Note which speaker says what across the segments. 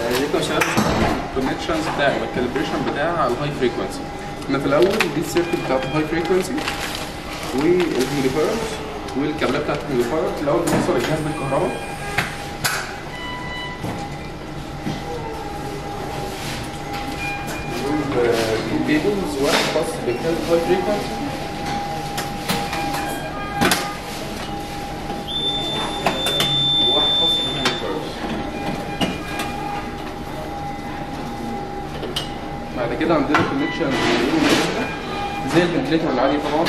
Speaker 1: يا شباب ال connections بتاع ال calibration بتاع ال high frequency إحنا في الأول دي ال circuit بتاعت ال high frequency وال humidifiers والكابلات بتاعت ال humidifiers الأول بنوصل الجهاز بالكهرباء. cables واحد خاص بالكابل high frequency وواحد خاص بال humidifiers بعد كده عندنا connection زي ال ventilator العادي طبعا؟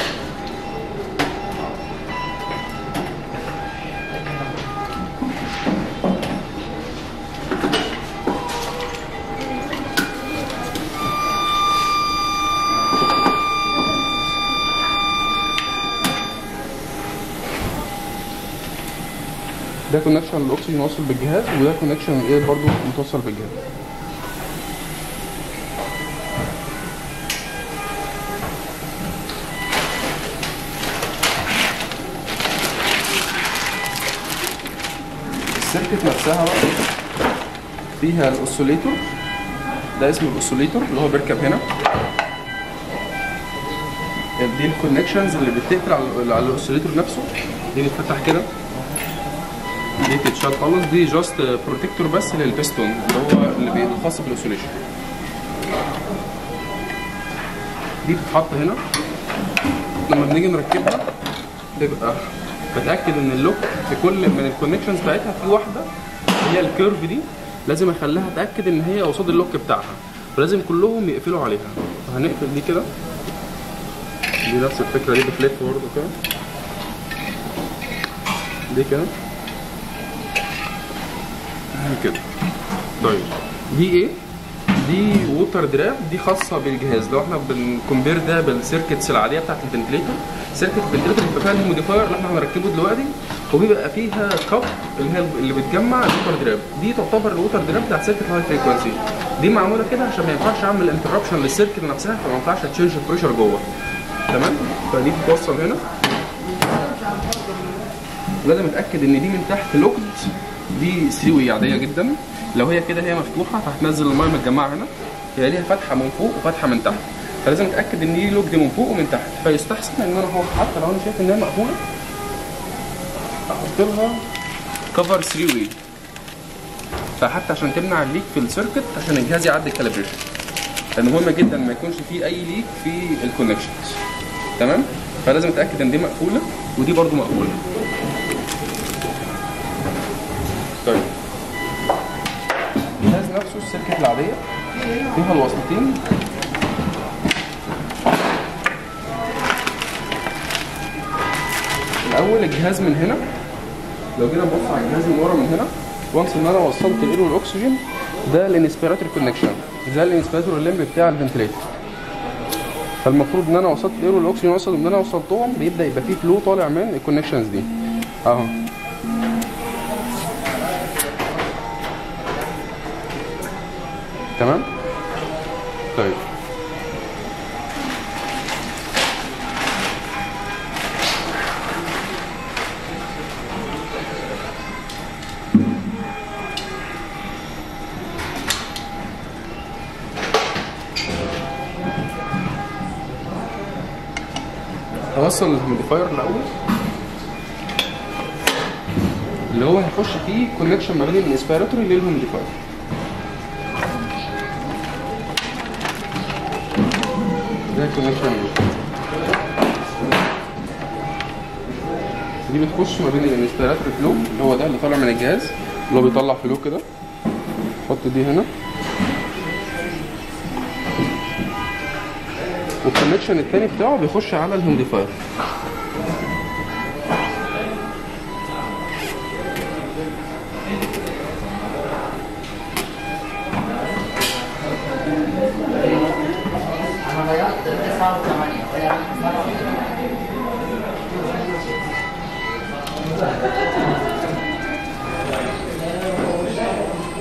Speaker 1: ده connection الاكسجين واصل بالجهاز وده connection ال air برضو متوصل بالجهاز ال circuit نفسها فيها ال oscillator ده اسمه ال oscillator اللي هو بيركب هنا. دي ال connections اللي بتقفل على ال oscillator نفسه. دي بتفتح كده. دي تتشال خالص. دي just protector بس للبيستون اللي هو اللي بي- الخاص بال oscillation دي بتتحط هنا. لما بنيجي نركبها تبقى بتأكد إن ال lock في كل من ال connections بتاعتها في واحدة هي ال curve دي لازم أخليها أتأكد إن هي قصاد ال lock بتاعها ولازم كلهم يقفلوا عليها. فهنقفل دي كده. دي نفس الفكرة دي بتلف برضه كده. دي كده. دي كده. طيب. دي إيه؟ دي water trap دي خاصة بالجهاز. لو إحنا بن compare ده بال circuits العادية بتاعت ال ventilator circuit ال ventilator بيبقى فيها ال humidifier اللي إحنا هنركبه دلوقتي. وبيبقى فيها cup اللي هي اللي بتجمع ال water trap دي تعتبر ال water trap بتاعت circuit high frequency دي معمولة كده عشان ما ينفعش أعمل interruption لل circuit نفسها فما ينفعش change ال pressure جوه. تمام؟ فدي بتوصل هنا. لازم أتأكد إن دي من تحت locked دي سيوي عادية جدا. لو هي كده هي مفتوحة فهتنزل المية متجمعة هنا. هي ليها فتحة من فوق وفتحة من تحت. فلازم أتأكد إن دي locked من فوق ومن تحت. فيستحسن إن أنا هو حتى لو أنا شايف ان هي مقفولة أحط لها cover 3 way فحتى عشان تمنع ال leak في ال circuit عشان الجهاز يعدي ال calibration مهم جدا ما يكونش فيه أي leak في ال connections تمام؟ فلازم اتاكد إن دي مقفولة ودي برضو مقفولة. طيب. الجهاز نفسه ال circuit العادية فيها الوصلتين الأول الجهاز من هنا. لو جينا نبص على الجهاز من ورا من هنا once ان أنا وصلت ال air والأكسجين ده ال inspiratory connection ده ال inspiratory ال limb بتاع ال ventilator فالمفروض إن أنا وصلت ال air والأكسجين وصل إن أنا وصلتهم بيبدأ يبقى فيه flow طالع من ال connections دي. أهو. تمام؟ طيب. هوصل ال humidifier الأول. اللي هو هيخش فيه connection ما بين ال inspiratory لل humidifier ده ال connection دي بتخش ما بين ال inspiratory flow اللي هو ده اللي طالع من الجهاز اللي هو بيطلع flow كده. حط دي هنا. وال connection التاني بتاعه بيخش على ال humidifier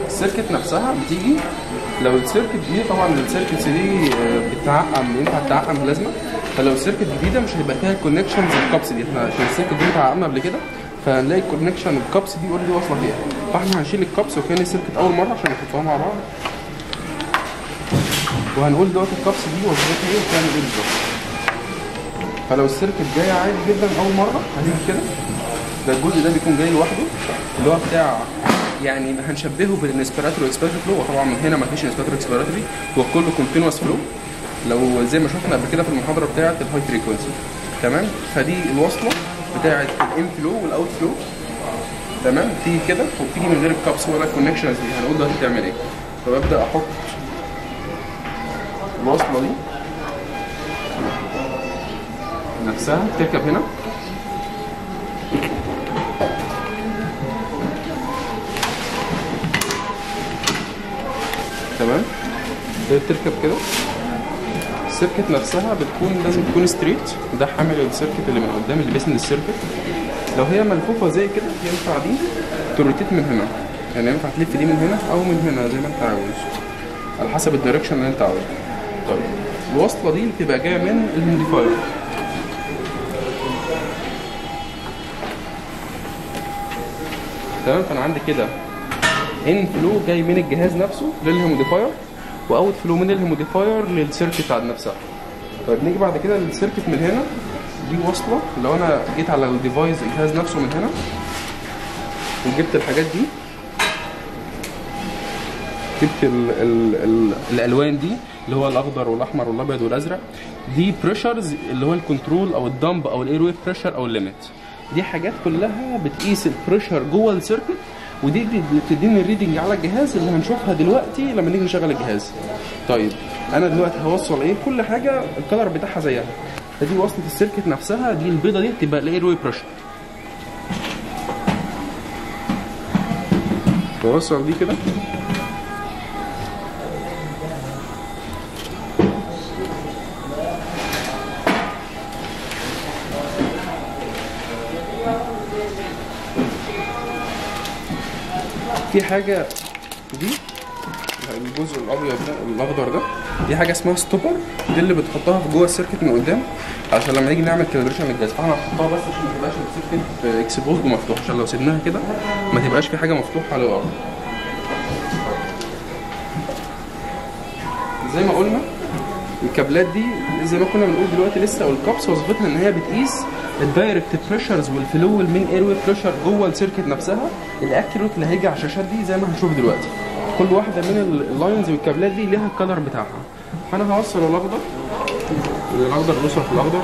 Speaker 1: ال circuit نفسها بتيجي لو ال circuit دي طبعا ال circuits دي آه، بتعقم ينفع تتعقم بلازما فلو ال circuit جديده مش هيبقى فيها ال connections ال caps دي. إحنا عشان ال circuit دي متعقمه قبل كده فهنلاقي ال connection ال caps دي already واصلة فيها. فاحنا هنشيل ال caps وكأن ال circuit اول مرة عشان نحطها مع بعض. وهنقول دلوقتي ال caps دي وظيفتها إيه وبتعمل إيه بالظبط. فلو ال circuit جاي عادي جدا أول مرة هتيجي كده. ده الجزء ده بيكون جاي لوحده اللي هو بتاع يعني هنشبهه بال inspiratory و expiratory flow. وطبعا من هنا ما فيش inspiratory expiratory هو كله continuous flow لو زي ما شفنا قبل كده في المحاضرة بتاعة ال high frequency تمام؟ فدي الوصلة بتاعة ال inflow وال outflow تمام؟ تيجي كده وبتيجي من غير ال caps ولا ال connections دي. هنقول دلوقتي تعمل إيه. فببدأ أحط الوصلة دي نفسها. تركب هنا. تمام؟ بتركب كده ال circuit نفسها بتكون لازم تكون straight ده حامل ال circuit اللي من قدام اللي بيسند ال circuit. لو هي ملفوفة زي كده ينفع دي ت rotate من هنا. يعني ينفع تلف دي من هنا أو من هنا زي ما أنت عاوز. على حسب ال direction اللي أنت عاوزه. طيب الوصله دي بتبقى جاية من ال humidifier. تمام؟ فأنا عندي كده inflow جاي من الجهاز نفسه لل humidifier و outflow من ال humidifier لل circuit على نفسها. طيب نيجي بعد كده لل circuit من هنا. دي واصله لو أنا جيت على ال device الجهاز نفسه من هنا وجبت الحاجات دي جبت ال ال ال الألوان دي اللي هو الأخضر والأحمر والأبيض والأزرق دي pressures اللي هو ال control أو ال dump أو ال airway pressure أو ال limit دي حاجات كلها بتقيس ال pressure جوه ال circuit ودي بتديني ال reading على الجهاز اللي هنشوفها دلوقتي لما نيجي نشغل الجهاز. طيب أنا دلوقتي هوصل إيه؟ كل حاجة ال color بتاعها زيها. فدي وصلة ال circuit نفسها دي البيضة دي تبقى ال airway pressure بوصل دي كده؟ في حاجة دي؟ الجزء الأبيض ده الأخضر ده. دي حاجة اسمها stopper دي اللي بتحطها في جوه ال circuit من قدام عشان لما نيجي نعمل calibration للجهاز فاحنا هنحطها بس عشان ما تبقاش ال circuit exposed ومفتوح عشان لو سيبناها كده ما تبقاش في حاجة مفتوحة على الأرض. زي ما قلنا الكابلات دي زي ما كنا بنقول دلوقتي لسه وال caps وظيفتها إن هي بتقيس ال direct pressures وال flow من airway pressure جوه ال circuit نفسها ال accurate اللي هيجي على الشاشات دي زي ما هنشوف دلوقتي. كل واحدة من ال lines والكابلات دي ليها ال color بتاعها. فانا هوصل الأخضر الأخضر بيوصل في الأخضر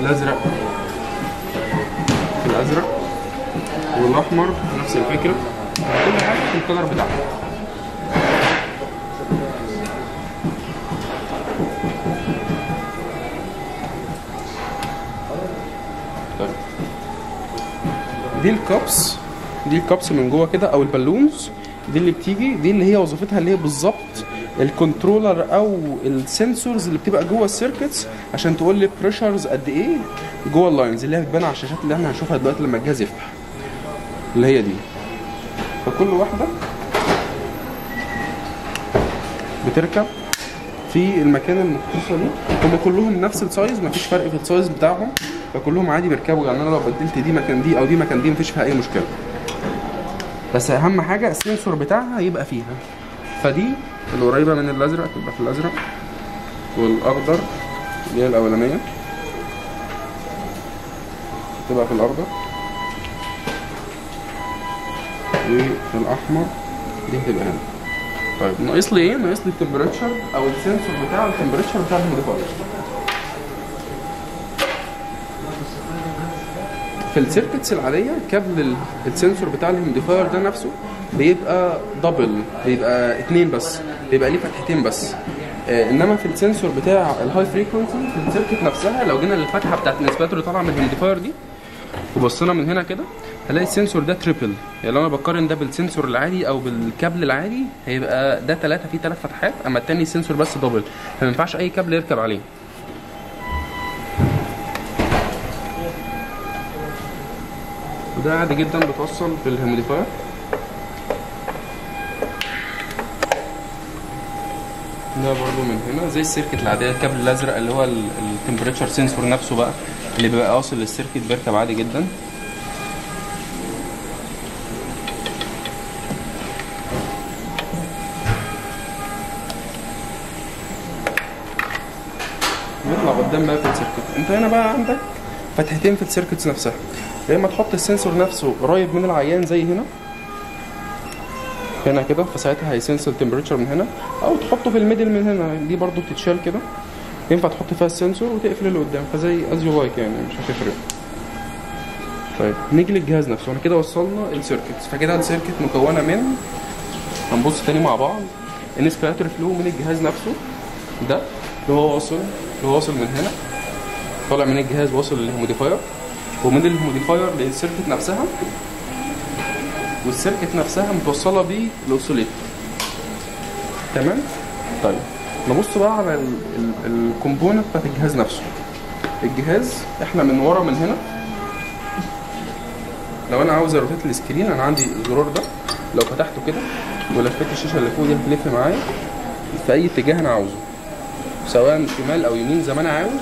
Speaker 1: الأزرق في الأزرق والأحمر نفس الفكرة. كل حاجة في ال color بتاعها. دي ال caps دي ال caps من جوه كده أو ال balloons دي اللي بتيجي دي اللي هي وظيفتها اللي هي بالظبط ال controller أو ال sensors اللي بتبقى جوه ال circuits عشان تقول لي pressures قد إيه جوه ال lines اللي هي بتبان على الشاشات اللي إحنا هنشوفها دلوقتي لما الجهاز يفتح. اللي هي دي. فكل واحدة بتركب في المكان المخصوصه دي. هم كلهم نفس ال size مفيش فرق في ال size بتاعهم. فكلهم عادي بيركبوا يعني أنا لو بدلت دي مكان دي أو دي مكان دي مفيش فيها أي مشكلة. بس أهم حاجة ال sensor بتاعها يبقى فيها. فدي القريبة من الأزرق تبقى في الأزرق. والأخضر اللي هي الأولانية. تبقى في الأخضر. والأحمر دي هتبقى هنا. طيب ناقص لي إيه؟ ناقص لي التمبريتشر أو السنسور بتاع التمبريتشر بتاع الموديفاير في السيركتس العادية كابل ال sensor بتاع ال humidifier ده نفسه بيبقى double بيبقى اتنين بس بيبقى ليه فتحتين بس. آه إنما في ال sensor بتاع ال high frequency في ال circuit نفسها لو جينا للفتحة بتاعت ال inspiratory اللي طالعة من ال humidifier دي وبصينا من هنا كده هلاقي ال sensor ده triple يعني لو أنا بقارن ده بال sensor العادي أو بالكابل العادي هيبقى ده ثلاثة فيه ثلاث فتحات أما التاني ال sensor بس double فما ينفعش أي كابل يركب عليه. وده عادي جدا بتوصل في ال humidifier ده برضو من هنا زي ال circuit العادية الكابل الأزرق اللي هو ال temperature sensor نفسه بقى اللي بيبقى واصل لل circuit بيركب عادي جدا. بيطلع قدام بقى في ال circuit. انت هنا بقى عندك فتحتين في ال circuits نفسها. يا إما تحط ال sensor نفسه قريب من العيان زي هنا. هنا كده فساعتها هي sense ال temperature من هنا. أو تحطه في ال middle من هنا دي برضو بتتشال كده. ينفع تحط فيها ال sensor وتقفل اللي قدام فزي as you like يعني مش هتفرق. طيب نيجي للجهاز نفسه. إحنا كده وصلنا ال circuit فكده ال circuit مكونة من هنبص تاني مع بعض inspiratory flow من الجهاز نفسه. ده اللي هو واصل اللي هو واصل من هنا. طالع من الجهاز واصل لل humidifier ومن ال humidifier لل circuit نفسها. وال circuit نفسها متوصلة بيه ال oscillator تمام؟ طيب نبص بقى على ال component بتاعت الجهاز نفسه. الجهاز إحنا من ورا من هنا. لو أنا عاوز أ rotate ال screen أنا عندي الزرار ده. لو فتحته كده ولفيت الشاشة اللي فوق دي هتلف معايا في أي اتجاه أنا عاوزه. سواء شمال أو يمين زي ما أنا عاوز.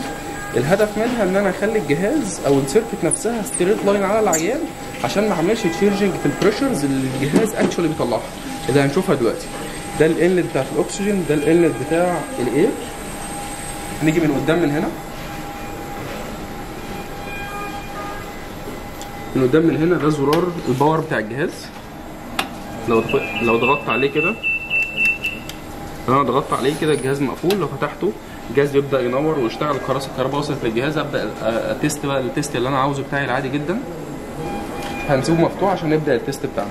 Speaker 1: الهدف منها إن أنا أخلي الجهاز أو ال circuit نفسها straight line على العيان عشان ما أعملش changing في ال pressures اللي الجهاز actually بيطلعها. اللي هنشوفها دلوقتي. ده ال inlet بتاعت الأكسجين ده ال inlet بتاع ال air نيجي من قدام من هنا. من قدام من هنا ده زرار ال power بتاع الجهاز. لو لو ضغطت عليه كده. أنا ضغطت عليه كده الجهاز مقفول لو فتحته الجهاز يبدأ ينور ويشتغل خلاص الكهرباء وصلت للجهاز أبدأ ا test بقى ال test اللي أنا عاوزه بتاعي العادي جدا. هنسيبه مفتوح عشان نبدأ ال test بتاعنا.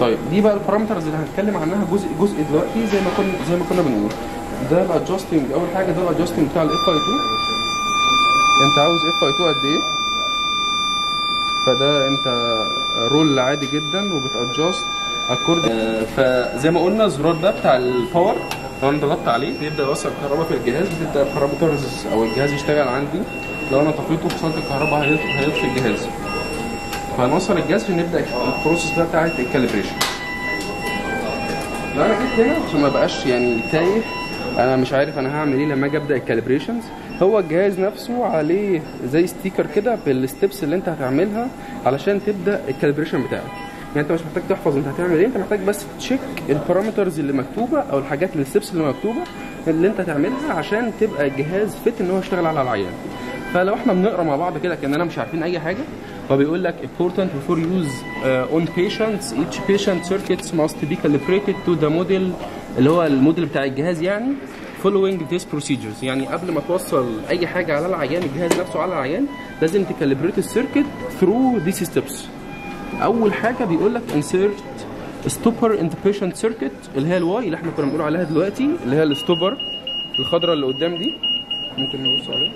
Speaker 1: طيب دي بقى ال parameters اللي هنتكلم عنها جزء جزء دلوقتي زي ما كنا زي ما كنا بنقول. ده ال adjusting أول حاجة ده ال adjusting بتاع ال FiO2 أنت عاوز FiO2 قد إيه؟ فده أنت roll عادي جدا وبت adjust accord فزي ما قلنا الزرار ده بتاع ال power لو أنا ضغطت عليه بيبدأ يوصل الكهرباء في الجهاز بتبدا ال parameters أو الجهاز يشتغل عندي. لو أنا طفيته وفصلت الكهرباء هيطفي الجهاز. فهنوصل الجهاز عشان نبدأ ال process بقى بتاعت ال calibration لو أنا جيت هنا عشان ما بقاش يعني تايه. أنا مش عارف أنا هعمل إيه لما أجي أبدأ ال calibrations هو الجهاز نفسه عليه زي sticker كده بال steps اللي أنت هتعملها علشان تبدأ ال calibration بتاعك. يعني انت مش محتاج تحفظ انت هتعمل إيه انت محتاج بس check ال parameters اللي مكتوبة أو الحاجات ال steps اللي مكتوبة اللي انت تعملها عشان تبقى الجهاز fit إن هو يشتغل على العيان. فلو إحنا بنقرا مع بعض كده كأننا مش عارفين أي حاجة هو بيقول لك important before use uh, on patients. Each patient circuits must be calibrated to the model اللي هو الموديل بتاع الجهاز يعني. Following these procedures. يعني قبل ما توصل أي حاجة على العيان الجهاز نفسه على العيان لازم ت calibrate ال circuit through these steps. أول حاجة بيقول لك insert stopper in the patient circuit اللي هي ال Y اللي إحنا كنا بنقول عليها دلوقتي اللي هي ال stopper الخضراء اللي قدام دي. ممكن نبص عليها.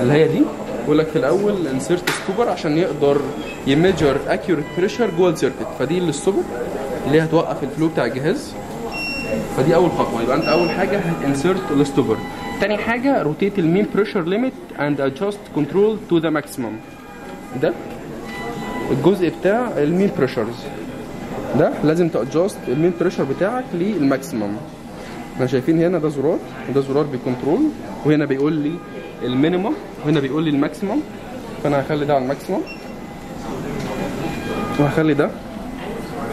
Speaker 1: اللي هي دي. بيقول لك في الأول insert stopper عشان يقدر ي measure accurate pressure جوه ال circuit فدي ال stopper اللي هي هتوقف ال flow بتاع الجهاز. فدي أول خطوة. يبقى أنت أول حاجة هت insert ال stopper تاني حاجة rotate ال mean pressure limit and adjust control to the maximum ده الجزء بتاع ال mean pressures ده لازم ت adjust ال mean pressure بتاعك لل maximum. إحنا شايفين هنا ده زرار وده زرار بي control وهنا بيقول لي ال minimum وهنا بيقول لي ال maximum. فأنا هخلي ده على ال maximum. وهخلي ده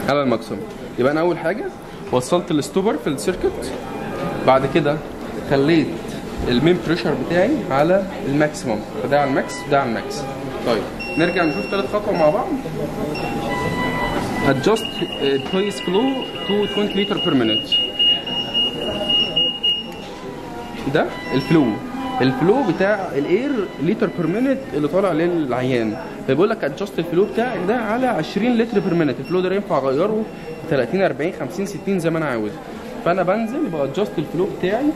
Speaker 1: على ال maximum. يبقى أنا أول حاجة وصلت ال stopper في ال circuit. بعد كده خليت ال mean pressure بتاعي على ال maximum. فده على ال max ده على ال max. طيب. نرجع نشوف ثالث خطوة مع بعض. Adjust uh, trace flow to 20 liter per minute. ده ال flow ال flow بتاع ال air liter per minute اللي طالع للعيان. فبيقول لك adjust ال flow بتاعك ده على 20 liter per minute ال flow ده ينفع أغيره 30 40 50 60 زي ما أنا عاوز. فأنا بنزل ب adjust ال flow بتاعي.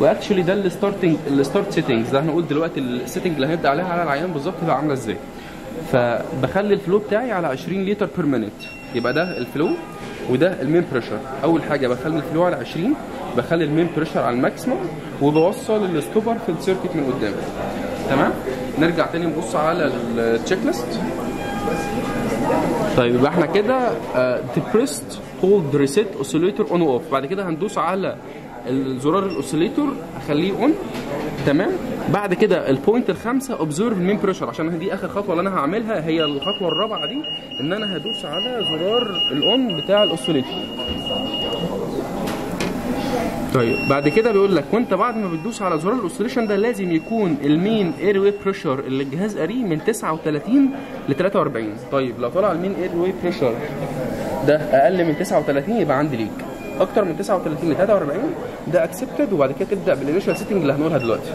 Speaker 1: و actually ده ال starting ال start settings ده هنقول دلوقتي ال setting اللي هنبدأ عليها على العيان بالظبط تبقى عاملة إزاي. فبخلي ال flow بتاعي على 20 liter per minute يبقى ده ال flow وده ال mean pressure أول حاجة بخلي ال flow على 20 بخلي ال mean pressure على ال maximum وبوصل ال stopper في ال circuit من قدام. تمام؟ نرجع تاني نبص على ال check list طيب يبقى إحنا كده depress hold reset oscillator on off بعد كده هندوس على الزرار ال oscillator أخليه on تمام؟ بعد كده ال point الخامسة observe ال mean pressure عشان دي آخر خطوة اللي أنا هعملها هي الخطوة الرابعة دي إن أنا هدوس على زرار ال on بتاع ال oscillator. طيب بعد كده بيقول لك وأنت بعد ما بتدوس على زرار ال oscillation ده لازم يكون ال mean airway pressure اللي الجهاز قاريه من 39 ل 43 طيب لو طلع ال mean airway pressure ده أقل من 39 يبقى عندي leak أكتر من 39 ل 43 ده accepted وبعد كده تبدأ بال initial setting اللي هنقولها دلوقتي.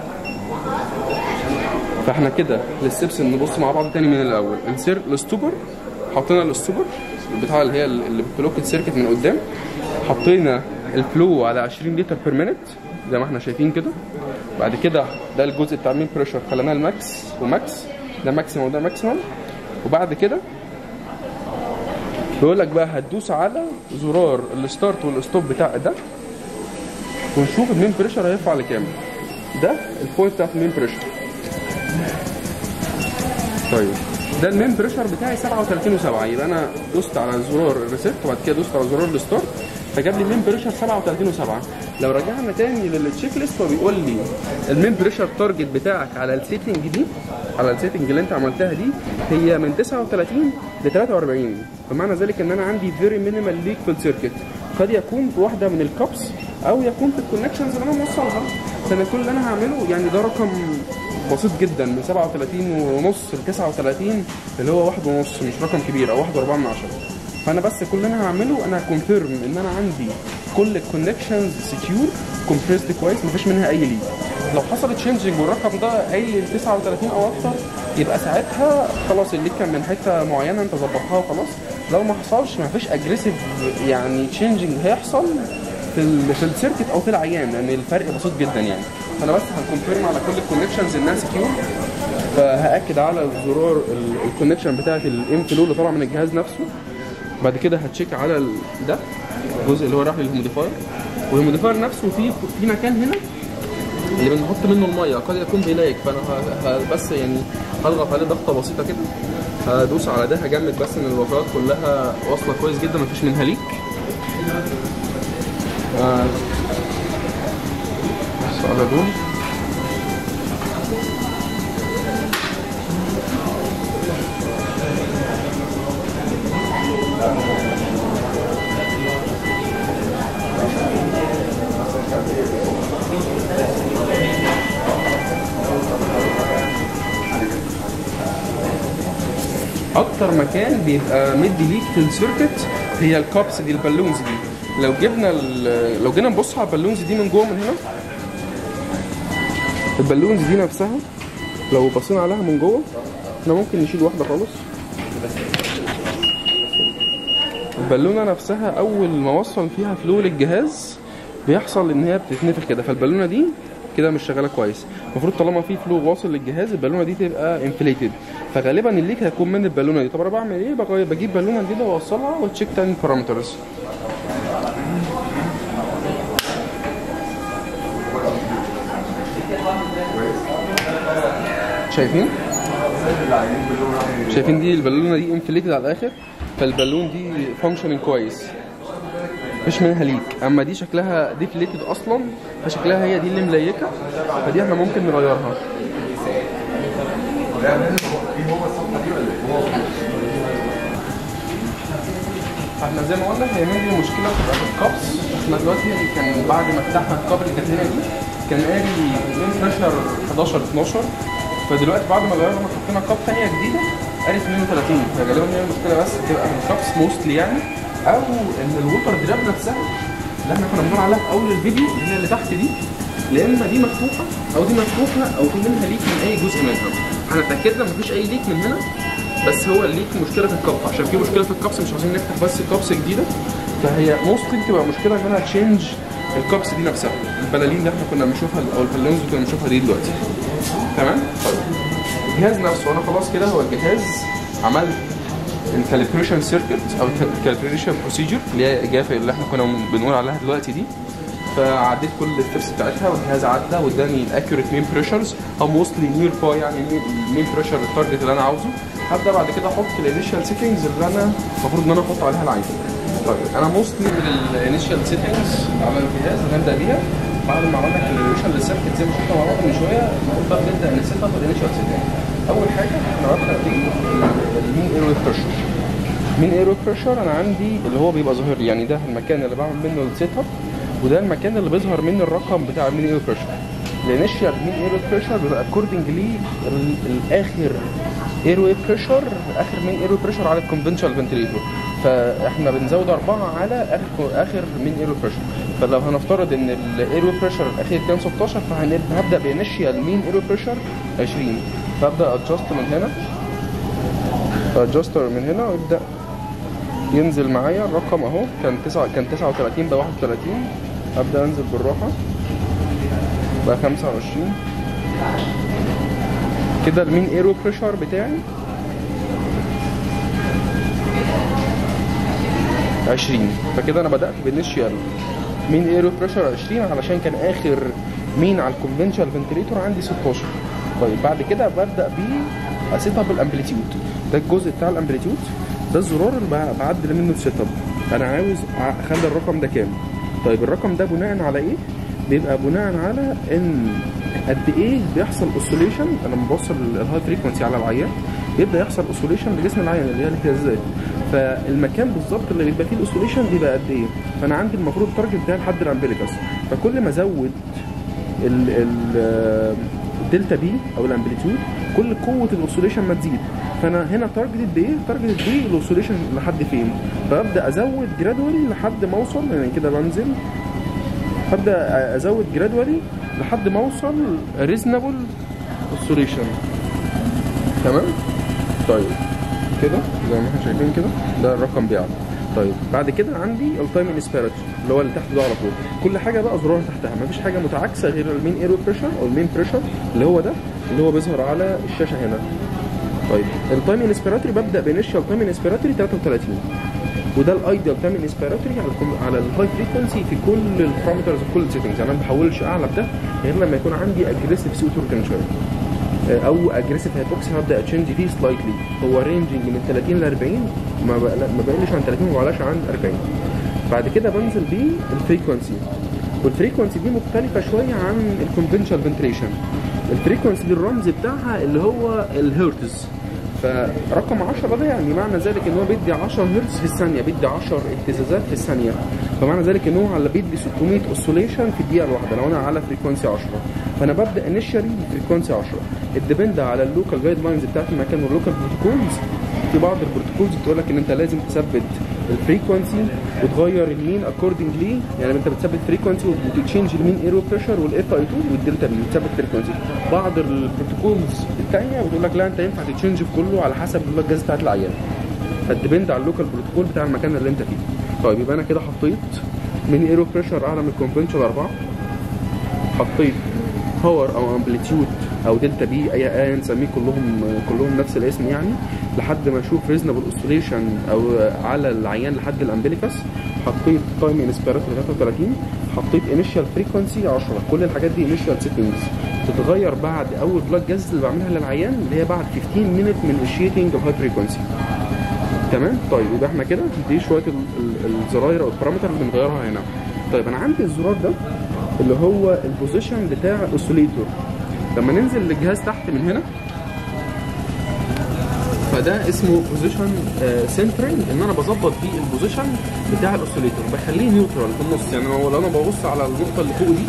Speaker 1: فإحنا كده ال steps نبص مع بعض تاني من الأول. السير ال stopper حطينا ال stopper البتاع اللي هي اللي بت lock ال circuit من قدام. حطينا ال flow على 20 لتر per minute زي ما إحنا شايفين كده. بعد كده ده الجزء بتاع ال mean pressure خليناه ال max و max. ده maximum وده maximum وبعد كده بيقول لك بقى هتدوس على زرار ال start وال stop بتاع ده ونشوف ال mean pressure هيرفع لكام. ده ال point بتاعت ال mean pressure. طيب ده ال mean pressure بتاعي 37 و7 يبقى أنا دوست على زرار ال reset وبعد كده دوست على زرار ال start فجاب لي ال mean pressure 37 و7 لو رجعنا تاني لل checklist هو بيقول لي ال mean pressure target بتاعك على ال setting دي على ال setting اللي انت عملتها دي هي من 39 ل 43 بمعنى ذلك إن أنا عندي very minimal leak في ال circuit. قد يكون في واحدة من ال caps أو يكون في ال connections اللي أنا موصلها. فأنا كل اللي أنا هعمله يعني ده رقم بسيط جدا من 37 ونص ل 39 اللي هو واحد ونص مش رقم كبير أو واحد وأربعة من عشرة. فأنا بس كل اللي أنا هعمله أنا ه confirm إن أنا عندي كل ال connections secure compressed كويس مفيش منها أي leak لو حصل changing والرقم ده قاري 39 أو أكتر يبقى ساعتها خلاص ال leak كان من حتة معينة أنت ظبطها وخلاص. لو ما حصلش مفيش aggressive يعني changing هيحصل في في ال circuit أو في العيان لأن الفرق بسيط جدا يعني. فأنا بس هن confirm على كل ال connections انها secure فهأكد على زرار ال connection بتاعت ال inflow اللي طالع من الجهاز نفسه. بعد كده ه check على ده الجزء اللي هو رايح لل humidifier وال humidifier نفسه في في مكان هنا اللي بنحط منه المية قد يكون بي leak فأنا بس يعني هضغط عليه ضغطه بسيطة كده هدوس على ده هجمد بس إن الوترات كلها واصلة كويس جدا مفيش منها ليك. آه، أكتر مكان بيبقى مدي leak في ال circuit هي ال caps دي ال balloons دي. لو جبنا لو جينا نبص على ال balloons دي من جوه من هنا ال balloons دي نفسها لو بصينا عليها من جوه إحنا ممكن نشيل واحدة خالص. البالونة نفسها أول ما اوصل فيها flow للجهاز بيحصل إن هي بتتنفخ كده. فالبالونة دي كده مش شغالة كويس. المفروض طالما في flow واصل للجهاز البالونة دي تبقى inflated فغالبا ال leak هيكون من البالونة دي. طب أنا بعمل إيه؟ بجيب بالونة جديده واوصلها و check تاني ال parameters شايفين؟ شايفين دي البالونة دي inflated على الآخر؟ فالبالون دي functioning كويس. مفيش منها leak. أما دي شكلها deflated أصلا فشكلها هي دي اللي م leak ه فدي إحنا ممكن نغيرها. إحنا زي ما قلنا هي main المشكلة بتبقى في ال caps إحنا دلوقتي كان بعد ما فتحنا كانت هنا دي كان قاري mean pressure 11 12 فدلوقتي بعد ما غيرنا حطينا cap ثانية جديدة قاري 32 فغالبا هي المشكلة بس بتبقى في ال caps mostly يعني. أو إن ال water trap نفسها اللي إحنا كنا بنقول عليها في أول الفيديو اللي هي اللي تحت دي يا إما دي مفتوحة أو دي مفتوحة أو في منها leak من أي جزء منها. إحنا اتأكدنا مفيش أي leak من هنا بس هو ال leak مشكلة في ال cap عشان في مشكلة في ال caps مش عايزين نفتح بس caps جديدة. فهي mostly بتبقى مشكلة إن أنا change ال caps دي نفسها. البلالين اللي إحنا كنا بنشوفها أو ال balloons اللي كنا بنشوفها دي دلوقتي. تمام؟ طيب. الجهاز نفسه أنا خلاص كده هو الجهاز عملت ال calibration circuit أو ال calibration procedure اللي هي الاجابه اللي إحنا كنا بنقول عليها دلوقتي دي. فعديت كل ال steps بتاعتها والجهاز عدى واداني ال accurate mean pressures أو mostly nearby يعني ال mean pressure ال target اللي أنا عاوزه. هبدأ بعد كده أحط ال initial settings اللي أنا المفروض إن أنا أحط عليها العيان. طيب أنا mostly من ال initial settings على الجهاز هنبدا بيها. بعد ما عملنا calibration لل circuit زي ما شفنا مع بعض من شوية المفروض بقى نبدأ ن set up ال initial setting أول حاجة إحنا هنبدا بال mean airway pressure mean airway pressure أنا عندي اللي هو بيبقى ظاهر لي يعني ده المكان اللي بعمل منه ال set up وده المكان اللي بيظهر منه الرقم بتاع ال mean airway pressure ال initial mean airway pressure بيبقى accordingly الآخر airway pressure آخر mean airway pressure على ال conventional ventilator فإحنا بنزود أربعة على آخر آخر mean airway pressure فلو هنفترض إن ال airway pressure الأخير كان 16 فهبدا ب initial mean airway pressure 20 فابدا adjust من هنا. adjust من هنا ويبدأ ينزل معايا الرقم أهو. كان 9 كان 39 بقى 31 أبدأ أنزل بالراحة. بقى 25 كده ال mean airway pressure بتاعي 20 فكده أنا بدأت ب initial mean airway pressure 20 علشان كان آخر mean على ال conventional ventilator عندي 16 طيب بعد كده ببدأ بيه ا set up ال amplitude ده الجزء بتاع ال amplitude. ده الزرار اللي بعدل منه ال set up أنا عاوز أخلي الرقم ده كام؟ طيب الرقم ده بناء على إيه؟ بيبقى بناء على إن قد إيه بيحصل oscillation أنا بوصل ال high frequency على العيان بيبدأ يحصل oscillation لجسم العيان اللي هي الاهتزازات فالمكان بالظبط اللي بيبقى فيه ال oscillation بيبقى قد إيه؟ فأنا عندي المفروض ال target بتاعي لحد ال umbilicus فكل ما أزود ال ال delta P أو ال amplitude كل قوة ال oscillation ما تزيد. فأنا هنا targeted بايه targeted بيه ال oscillation لحد فين؟ فأبدأ أزود gradually لحد ما أوصل يعني كده بنزل. هبدا أزود gradually لحد ما أوصل reasonable oscillation تمام؟ طيب. كده؟ زي ما إحنا شايفين كده؟ ده الرقم بيعلى طيب. بعد كده عندي ال time inspiratory اللي هو اللي تحت ده على طول. كل حاجة بقى زرار تحتها. مفيش حاجة متعاكسه غير ال mean airway pressure أو ال mean pressure اللي هو ده اللي هو بيظهر على الشاشة هنا. طيب ال time inspiratory ببدأ ب initial time inspiratory 33 وده ال ideal time inspiratory على. على ال high frequency في كل ال parameters كل ال settings أنا ما بحولش أعلى بده غير لما يكون عندي اجريسيف سي تنشر أو aggressive hypoxi هبدأ اتشنج فيه slightly هو ranging من 30 ل 40 ما ما بقلش عن 30 وما بعلاش عن 40 بعد كده بنزل بيه ال frequency وال frequency دي مختلفة شوية عن ال conventional ventilation ال frequency دي الرمز بتاعها اللي هو الهرتز. فرقم 10 ده يعني معنى ذلك إن هو بيدي 10 هرتز في الثانية بيدي 10 اهتزازات في الثانية. فمعنى ذلك إن هو على بيدي 600 اوسيليشن في الدقيقة الواحدة لو أنا على frequency 10 فأنا ببدا initially ب frequency 10 ال depend على ال local guidelines بتاعت المكان. وال local protocols في بعض ال protocols بتقول لك إن أنت لازم تثبت ال frequency وتغير ال mean accordingly يعني انت بتثبت frequency وبت change ال mean airway pressure وال FiO2 وال delta P بتثبت frequency بعض ال protocols الثانية بتقول لك لا انت ينفع ت change في كله على حسب ال gases بتاعت العيان. فال depend على ال local protocol بتاع المكان اللي انت فيه. طيب يبقى أنا كده حطيت mean airway pressure أعلى من ال conventional 4 حطيت power أو amplitude أو delta P أي اي نسميه كلهم كلهم نفس الاسم يعني لحد ما أشوف reasonable oscillation أو على العيان لحد ال umbilicus حطيت time inspiratory 33 حطيت initial frequency 10 كل الحاجات دي initial settings تتغير بعد أول blood gas اللي بعملها للعيان اللي هي بعد 15 minute من initiating ال high frequency تمام؟ طيب يبقى إحنا كده دي شوية الزراير أو ال parameter اللي بنغيرها هنا. طيب أنا عندي الزرار ده اللي هو ال position بتاع ال oscillator لما ننزل للجهاز تحت من هنا فده اسمه position centering إن أنا بظبط بيه ال position بتاع ال oscillator بخليه neutral في النص. يعني لو أنا ببص على النقطة اللي فوق دي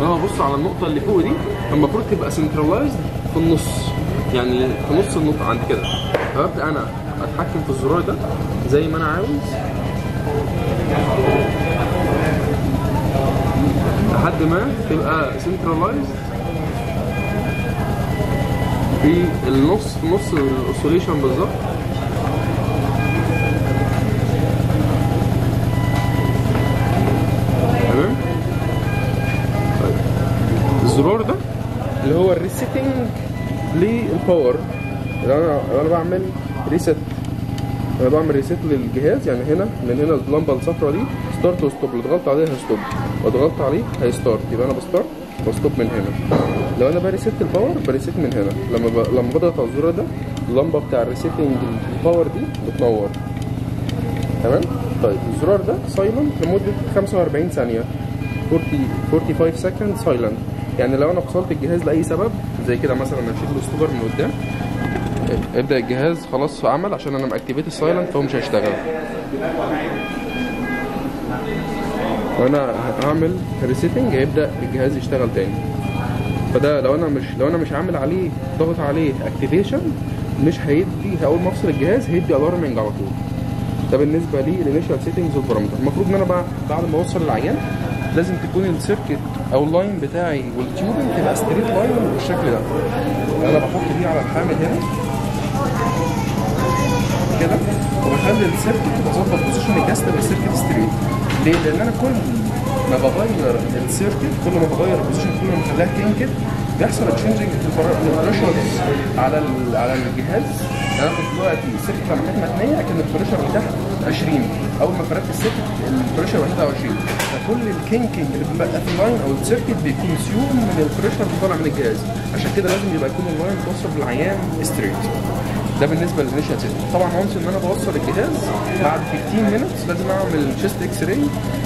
Speaker 1: أنا ببص على النقطة اللي فوق دي المفروض تبقى centralized في النص. يعني في نص النقطة عند كده. فببدأ أنا أتحكم في الزرار ده زي ما أنا عاوز. لحد ما تبقى centralized في النص نص ال oscillation بالظبط. تمام؟ طيب. الزرار ده اللي هو ال resetting لل power اللي أنا أنا بعمل reset أنا بعمل reset للجهاز يعني هنا من هنا اللمبة الصفراء دي start و stop لو ضغطت عليه هي stop لو ضغطت عليه هي start يبقى أنا ب start و stop من هنا. لو أنا ب reset ال power ب reset من هنا. لما ب... لما بضغط على الزرار ده اللمبة بتاع ال resetting ال power دي بتنور. تمام؟ طيب الزرار ده silent لمدة 45 ثانية. 40 45 second silent يعني لو أنا فصلت الجهاز لأي سبب زي كده مثلا هشيل ال stopper من قدام. ابدأ الجهاز خلاص عمل عشان أنا م activate ال silent فهو مش هيشتغل وأنا هعمل resetting هيبدأ الجهاز يشتغل تاني. فده لو أنا مش لو أنا مش عامل عليه ضغط عليه activation مش هيدي اول ما افصل الجهاز هيدي ال alarming على طول. ده بالنسبة لي ال initial settings وال parameter المفروض إن أنا بعد ما أوصل العيان لازم تكون ال circuit أو ال line بتاعي وال tubing تبقى straight line بالشكل ده. أنا بحط دي على الحامل هنا. كده وبخلي ال circuit بظبط position الجهاز تبقى ال circuit straight ليه؟ لأن أنا كل ما بغير ال circuit كل ما بغير ال position كل ما بخليها ت kinked بيحصل changing ال pressures على على الجهاز. أنا كنت دلوقتي ال circuit لما كانت متنية كان ال pressure بتاعها 20 أول ما فردت ال circuit ال pressure بقى 23 فكل ال kinking اللي بيبقى في ال line أو ال circuit بي consume من ال pressure اللي طالع من الجهاز. عشان كده لازم يبقى يكون ال line توصل بالعيان straight ده بالنسبة لل initial system طبعا once إن أنا بوصل الجهاز بعد 15 minutes لازم أعمل chest X-ray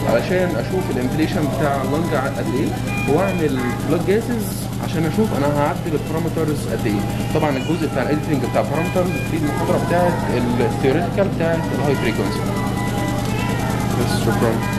Speaker 1: علشان أشوف ال inflation بتاع ال lung قد إيه وأعمل blood gases عشان أشوف أنا هعدل ال parameters قد إيه. طبعا الجزء بتاع ال editing بتاع ال parameters في المحاضرة بتاعت ال theoretical بتاعت ال high frequency شكرا.